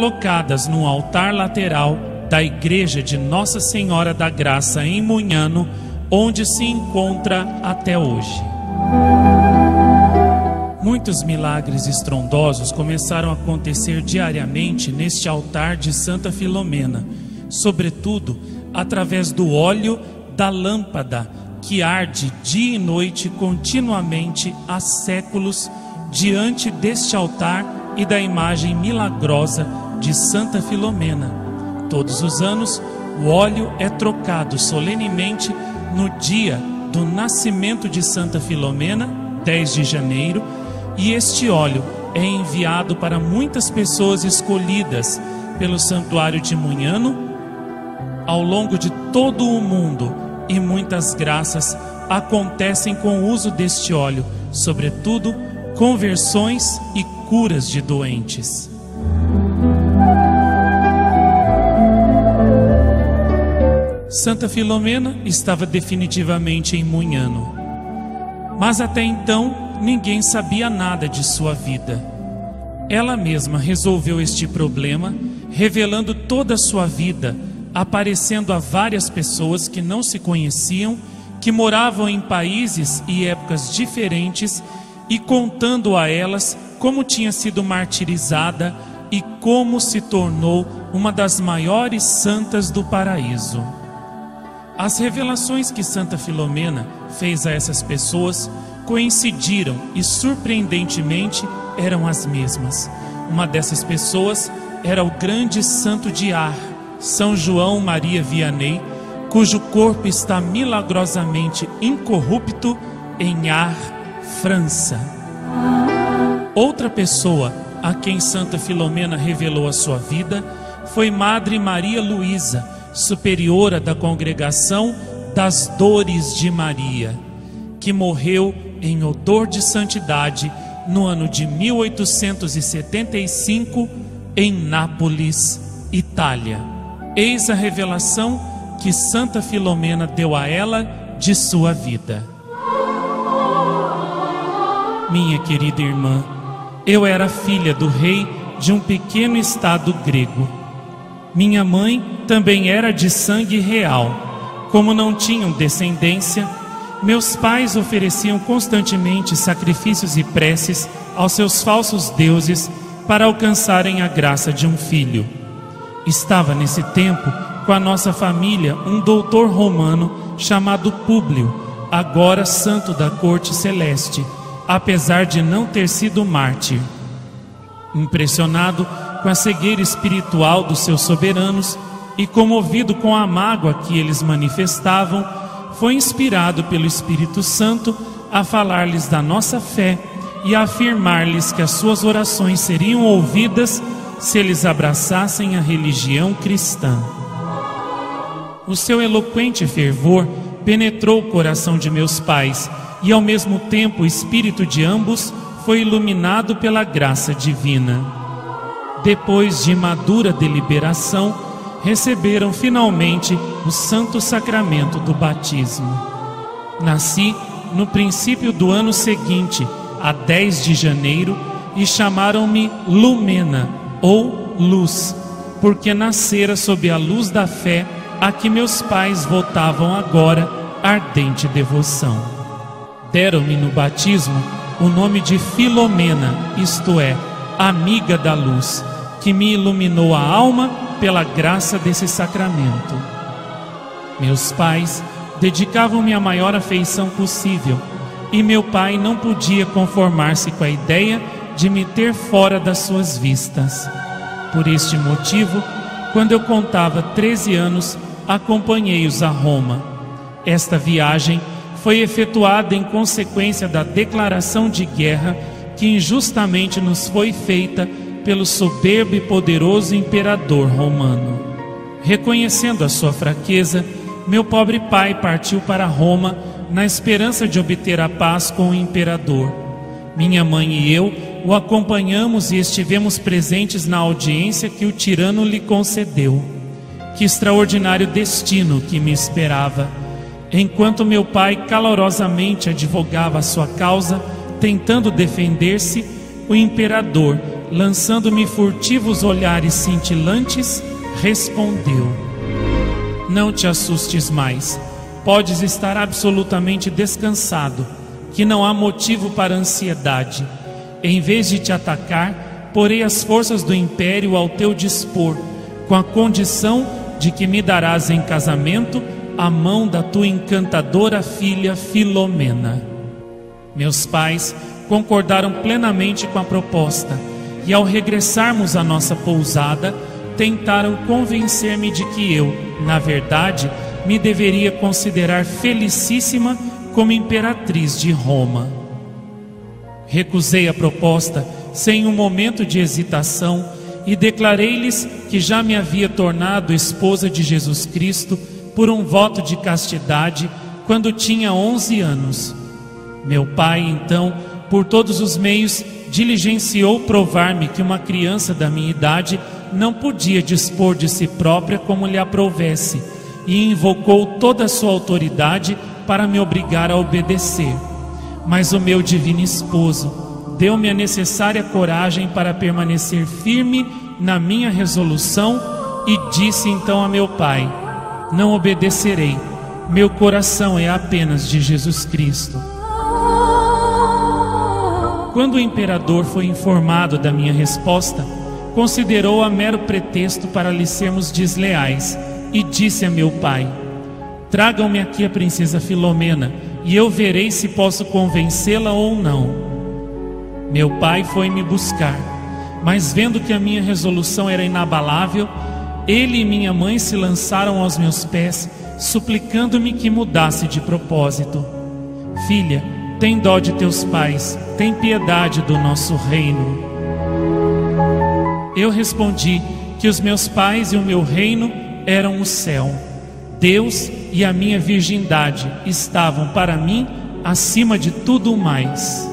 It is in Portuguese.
colocadas no altar lateral da igreja de Nossa Senhora da Graça em Munhano, onde se encontra até hoje. Muitos milagres estrondosos começaram a acontecer diariamente neste altar de Santa Filomena, sobretudo através do óleo da lâmpada que arde dia e noite continuamente há séculos diante deste altar e da imagem milagrosa de Santa Filomena. Todos os anos, o óleo é trocado solenemente no dia do nascimento de Santa Filomena, 10 de janeiro, e este óleo é enviado para muitas pessoas escolhidas pelo Santuário de Munhano ao longo de todo o mundo, e muitas graças acontecem com o uso deste óleo, sobretudo conversões e curas de doentes. Santa Filomena estava definitivamente em Munhano. Mas até então ninguém sabia nada de sua vida. Ela mesma resolveu este problema, revelando toda a sua vida, aparecendo a várias pessoas que não se conheciam, que moravam em países e épocas diferentes e contando a elas como tinha sido martirizada e como se tornou uma das maiores santas do paraíso. As revelações que Santa Filomena fez a essas pessoas coincidiram e, surpreendentemente, eram as mesmas. Uma dessas pessoas era o grande santo de Ar, São João Maria Vianney, cujo corpo está milagrosamente incorrupto em Ar, França. Outra pessoa a quem Santa Filomena revelou a sua vida foi Madre Maria Luísa superiora da congregação das Dores de Maria, que morreu em odor de santidade no ano de 1875 em Nápoles, Itália. Eis a revelação que Santa Filomena deu a ela de sua vida. Minha querida irmã, eu era filha do rei de um pequeno estado grego. Minha mãe também era de sangue real. Como não tinham descendência, meus pais ofereciam constantemente sacrifícios e preces aos seus falsos deuses para alcançarem a graça de um filho. Estava nesse tempo com a nossa família um doutor romano chamado Públio, agora santo da corte celeste, apesar de não ter sido mártir. Impressionado com a cegueira espiritual dos seus soberanos, e, comovido com a mágoa que eles manifestavam, foi inspirado pelo Espírito Santo a falar-lhes da nossa fé e a afirmar-lhes que as suas orações seriam ouvidas se eles abraçassem a religião cristã. O seu eloquente fervor penetrou o coração de meus pais e, ao mesmo tempo, o espírito de ambos foi iluminado pela graça divina. Depois de madura deliberação, receberam finalmente o santo sacramento do batismo. Nasci no princípio do ano seguinte, a 10 de janeiro, e chamaram-me Lumena ou Luz, porque nascera sob a luz da fé a que meus pais votavam agora ardente devoção. Deram-me no batismo o nome de Filomena, isto é, amiga da luz, que me iluminou a alma pela graça desse sacramento. Meus pais dedicavam-me a maior afeição possível e meu pai não podia conformar-se com a ideia de me ter fora das suas vistas. Por este motivo, quando eu contava 13 anos, acompanhei-os a Roma. Esta viagem foi efetuada em consequência da declaração de guerra que injustamente nos foi feita pelo soberbo e poderoso imperador romano. Reconhecendo a sua fraqueza, meu pobre pai partiu para Roma na esperança de obter a paz com o imperador. Minha mãe e eu o acompanhamos e estivemos presentes na audiência que o tirano lhe concedeu. Que extraordinário destino que me esperava! Enquanto meu pai calorosamente advogava a sua causa, tentando defender-se, o imperador lançando-me furtivos olhares cintilantes, respondeu: Não te assustes mais. Podes estar absolutamente descansado, que não há motivo para ansiedade. Em vez de te atacar, porei as forças do império ao teu dispor, com a condição de que me darás em casamento a mão da tua encantadora filha Filomena. Meus pais concordaram plenamente com a proposta e, ao regressarmos à nossa pousada, tentaram convencer-me de que eu, na verdade, me deveria considerar felicíssima como imperatriz de Roma. Recusei a proposta sem um momento de hesitação e declarei-lhes que já me havia tornado esposa de Jesus Cristo por um voto de castidade quando tinha 11 anos. Meu pai, então, por todos os meios, diligenciou provar-me que uma criança da minha idade não podia dispor de si própria como lhe aprovesse, e invocou toda a sua autoridade para me obrigar a obedecer. Mas o meu divino esposo deu-me a necessária coragem para permanecer firme na minha resolução e disse então a meu pai: Não obedecerei, meu coração é apenas de Jesus Cristo. Quando o imperador foi informado da minha resposta, considerou-a mero pretexto para lhe sermos desleais e disse a meu pai: Tragam-me aqui a princesa Filomena e eu verei se posso convencê-la ou não. Meu pai foi me buscar, mas vendo que a minha resolução era inabalável, ele e minha mãe se lançaram aos meus pés, suplicando-me que mudasse de propósito. Filha, tem dó de teus pais, tem piedade do nosso reino. Eu respondi que os meus pais e o meu reino eram o céu. Deus e a minha virgindade estavam para mim acima de tudo mais.